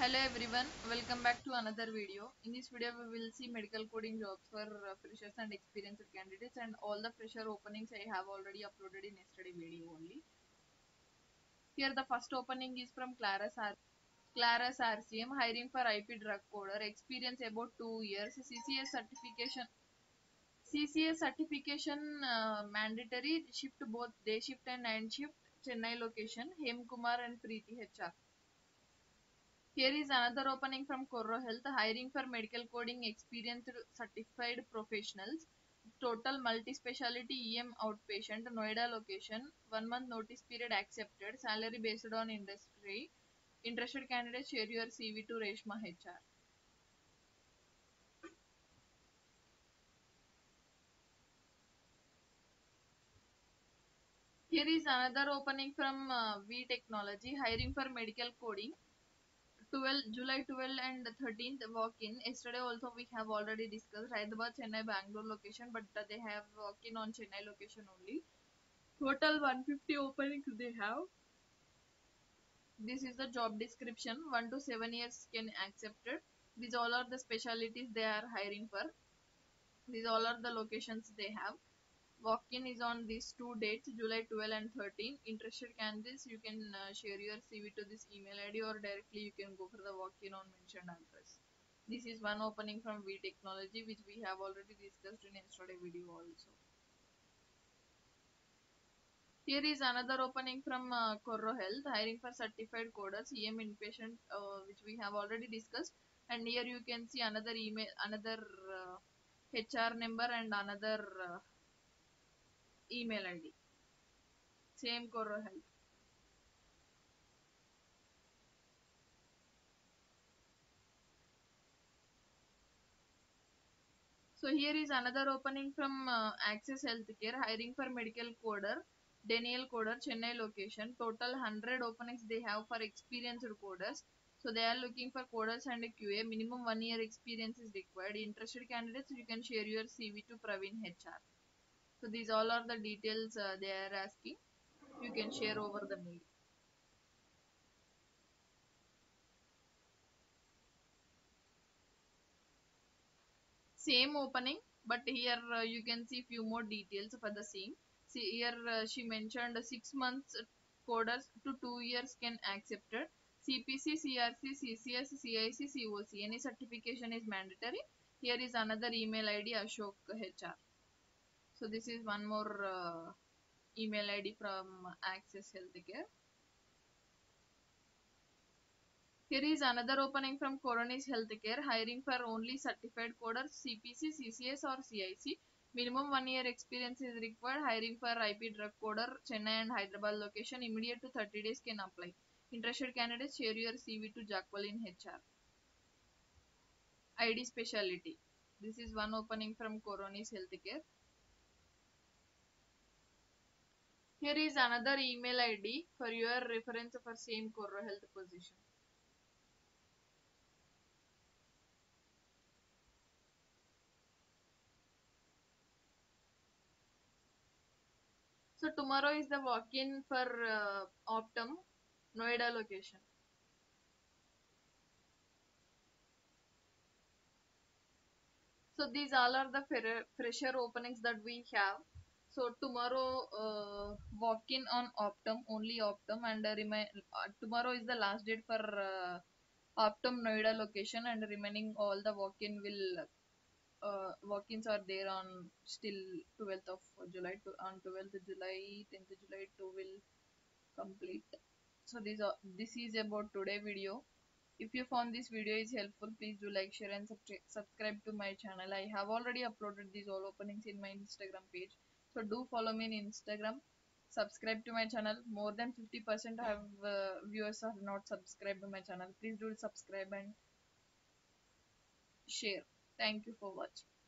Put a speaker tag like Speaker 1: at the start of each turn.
Speaker 1: Hello everyone, welcome back to another video. In this video, we will see medical coding jobs for uh, freshers and experienced candidates and all the fresher openings I have already uploaded in yesterday video only. Here the first opening is from Claras, R- Claras RCM, hiring for IP drug coder, experience about 2 years, CCS certification. CCS certification uh, mandatory, shift both day shift and night shift, Chennai location, Hem Kumar and Preeti HR. Here is another opening from Corro Health, hiring for medical coding experienced certified professionals. Total multi-speciality EM outpatient, Noida location, one month notice period accepted, salary based on industry. Interested candidates share your CV to Reshma HR. Here is another opening from uh, Vee Technology, hiring for medical coding. 12 July 12 and 13th walk-in. Yesterday also we have already discussed Hyderabad, Chennai, Bangalore location, but uh, they have walk-in on Chennai location only. Total 150 openings they have. This is the job description. 1 to 7 years can accepted. These all are the specialities they are hiring for. These all are the locations they have. Walk-in is on these two dates, July 12 and 13. Interested candidates, you can uh, share your CV to this email ID or directly you can go for the walk-in on mentioned address. This is one opening from Vee Technology which we have already discussed in yesterday video also. Here is another opening from uh, Corro Health, hiring for certified coders, EM inpatient, uh, which we have already discussed. And here you can see another email, another uh, HR number and another uh, email ID. Same Corro Health. So here is another opening from uh, Access Healthcare, hiring for medical coder, Denial Coder, Chennai location. Total 100 openings they have for experienced coders. So they are looking for coders and QA. Minimum one year experience is required. Interested candidates, you can share your CV to Praveen HR. So these all are the details uh, they are asking. You can share over the mail. same opening but here uh, you can see few more details for the same see here uh, she mentioned six months coders to two years can accepted cpc crc ccs cic coc any certification is mandatory here is another email id ashok hr so this is one more uh, email id from access healthcare Here is another opening from Coronis Healthcare, hiring for only certified coders, CPC, CCS or CIC. Minimum one year experience is required. Hiring for IP DRG coder, Chennai and Hyderabad location. Immediate to 30 days can apply. Interested candidates share your CV to Jacqueline HR. ID specialty. This is one opening from Coronis Healthcare. Here is another email ID for your reference for same Corro Health position. So tomorrow is the walk-in for uh, Optum, Noida location. So these all are the fre- fresher openings that we have. So tomorrow uh, walk-in on Optum, only Optum, and uh, remain uh, tomorrow is the last date for uh, Optum Noida location, and remaining all the walk-in will uh, walk-ins are there on still 12th of July to on 12th July, 10th July to will complete. So this are this is about today video. If you found this video is helpful, please do like, share, and subscribe to my channel. I have already uploaded these all openings in my Instagram page, so do follow me in Instagram. Subscribe to my channel. More than 50% have uh, viewers are not subscribed to my channel. Please do subscribe and share. Thank you for watching.